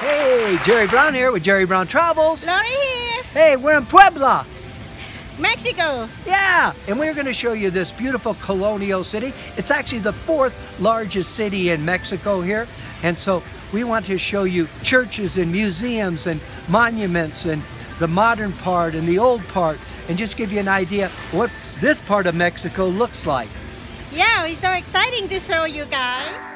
Hey, Jerry Brown here with Jerry Brown Travels. Lori here, Hey, we're in Puebla. Mexico. Yeah, and we're going to show you this beautiful colonial city. It's actually the fourth largest city in Mexico here. And so we want to show you churches and museums and monuments and the modern part and the old part and just give you an idea what this part of Mexico looks like. Yeah, it's so exciting to show you guys.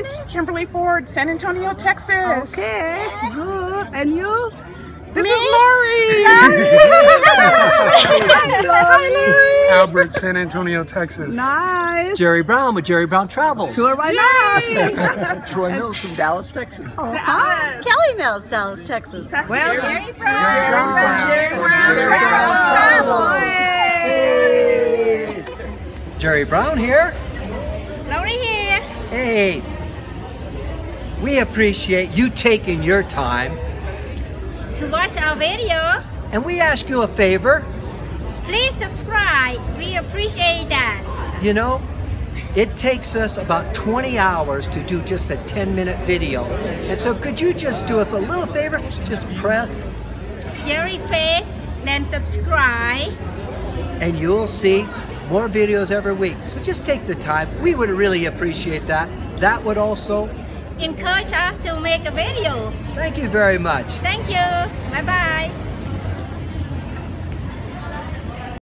Alabaré. Kimberly Ford, San Antonio, Texas. Okay, good. And you? This is Lori. Albert, San Antonio, Texas. Nice. Jerry Brown with Jerry Brown Travels. Sure, why not? Troy Mills from Dallas, Texas. Oh, Kelly Mills, Dallas, Texas. Well, Jerry Brown. Jerry Brown. Jerry Brown Hey. Jerry Brown here. Lori here. Hey, we appreciate you taking your time, To watch our video, and we ask you a favor. please subscribe. We appreciate that. You know, it takes us about 20 hours to do just a 10 minute video. And so, could you just do us a little favor? Just press, Jerry Face, then subscribe. and you'll see more videos every week. So, just take the time. We would really appreciate that. That would also, Encourage us to make a video. thank you very much. Thank you. Bye bye.